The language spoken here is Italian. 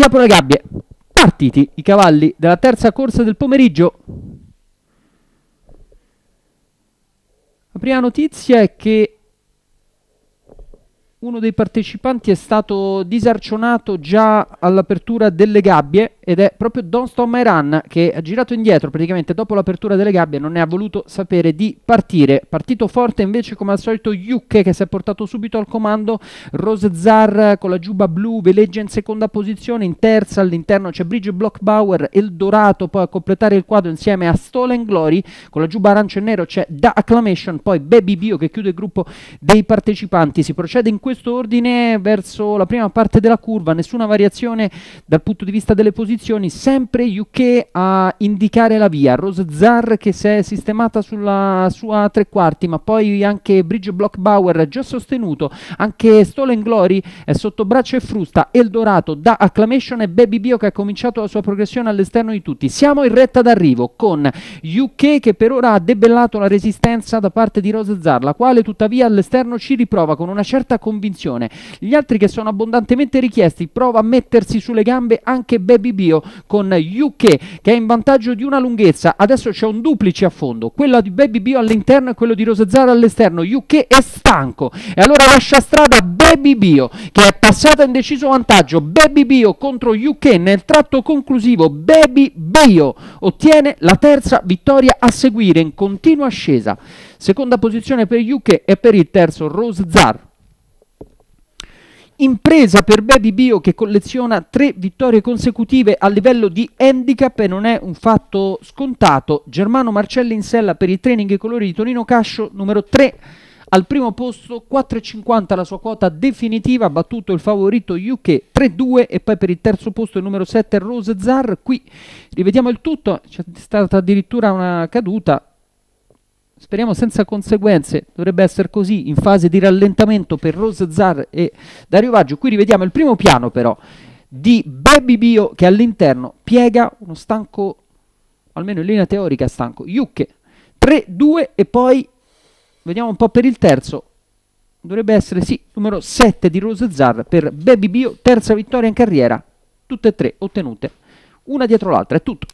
si aprono le gabbie. Partiti i cavalli della terza corsa del pomeriggio. La prima notizia è che uno dei partecipanti è stato disarcionato già all'apertura delle gabbie ed è proprio Don Run che ha girato indietro praticamente dopo l'apertura delle gabbie non ne ha voluto sapere di partire. Partito forte invece come al solito Yukke che si è portato subito al comando. Rose Zar con la giuba blu veleggia in seconda posizione in terza all'interno c'è Bridge Blockbauer Dorato poi a completare il quadro insieme a Stolen Glory. Con la giuba arancio e nero c'è Da Acclamation poi Baby Bio che chiude il gruppo dei partecipanti. Si procede in questo ordine verso la prima parte della curva, nessuna variazione dal punto di vista delle posizioni, sempre UK a indicare la via, Rose Zar che si è sistemata sulla sua tre quarti, ma poi anche Bridge Block Bauer già sostenuto, anche Stolen Glory è sotto braccio e frusta, Eldorato da Acclamation e Baby Bio che ha cominciato la sua progressione all'esterno di tutti. Siamo in retta d'arrivo con UK che per ora ha debellato la resistenza da parte di Rose Zar, la quale tuttavia all'esterno ci riprova con una certa convinzione. Gli altri che sono abbondantemente richiesti, prova a mettersi sulle gambe anche Baby Bio con UK che è in vantaggio di una lunghezza. Adesso c'è un duplice a fondo, quello di Baby Bio all'interno e quello di Rosezzara all'esterno. UK è stanco e allora lascia strada Baby Bio che è passata in deciso vantaggio. Baby Bio contro UK nel tratto conclusivo. Baby Bio ottiene la terza vittoria a seguire in continua ascesa. Seconda posizione per UK e per il terzo Rose impresa per Baby Bio che colleziona tre vittorie consecutive a livello di handicap e non è un fatto scontato. Germano Marcelli in sella per i training e colori di Tonino Cascio, numero 3 al primo posto, 4,50 la sua quota definitiva, ha battuto il favorito UK 3-2 e poi per il terzo posto il numero 7 Rose Zar. Qui rivediamo il tutto, c'è stata addirittura una caduta, speriamo senza conseguenze, dovrebbe essere così in fase di rallentamento per Rose Zar e Dario Vaggio. Qui rivediamo il primo piano però di Baby Bio che all'interno piega uno stanco, almeno in linea teorica stanco, Yuke 3-2 e poi vediamo un po' per il terzo, dovrebbe essere sì, numero 7 di Rose Zar per Baby Bio, terza vittoria in carriera, tutte e tre ottenute, una dietro l'altra, è tutto.